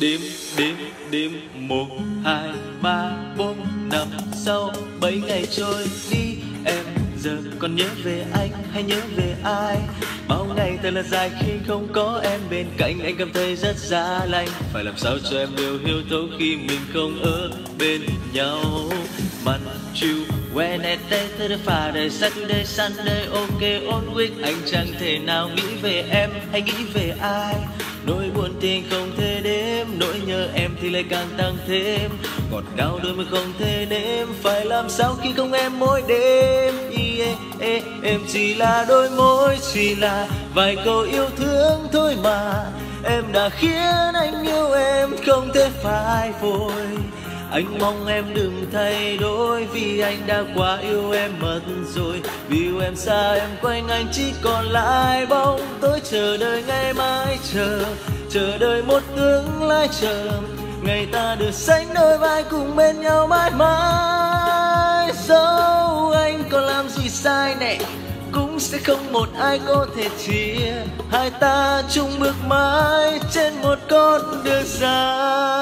đếm đếm đếm. Một hai ba bốn năm. Sáu bảy ngày trôi đi em giờ còn nhớ về anh hay nhớ về ai? Bao ngày thật là dài khi không có em bên cạnh. Anh cảm thấy rất giá lạnh phải làm sao cho em đều hiểu thấu khi mình không ở bên nhau? Mặt chiều Wednesday, Thursday, Friday, Saturday, Sunday, ok all week Anh chẳng thể nào nghĩ về em hay nghĩ về ai. Nỗi buồn tình không thể nhớ em thì lại càng tăng thêm. Ngọt ngào đôi môi không thể nếm Phải làm sao khi không em mỗi đêm? Yeah, yeah, Em chỉ là đôi môi Chỉ là vài câu yêu thương thôi mà. Em đã khiến anh yêu em không thể phai vội anh mong em đừng thay đổi vì anh đã quá yêu em mất rồi. Vì yêu em xa em quanh anh chỉ còn lại bóng. Tối chờ đợi ngày mai chờ chờ đợi một tương lai chờ, ngày ta được sánh đôi vai cùng bên nhau mãi mãi. Dẫu anh có làm gì sai nè, cũng sẽ không một ai có thể chia hai ta chung bước mãi trên một con đường dài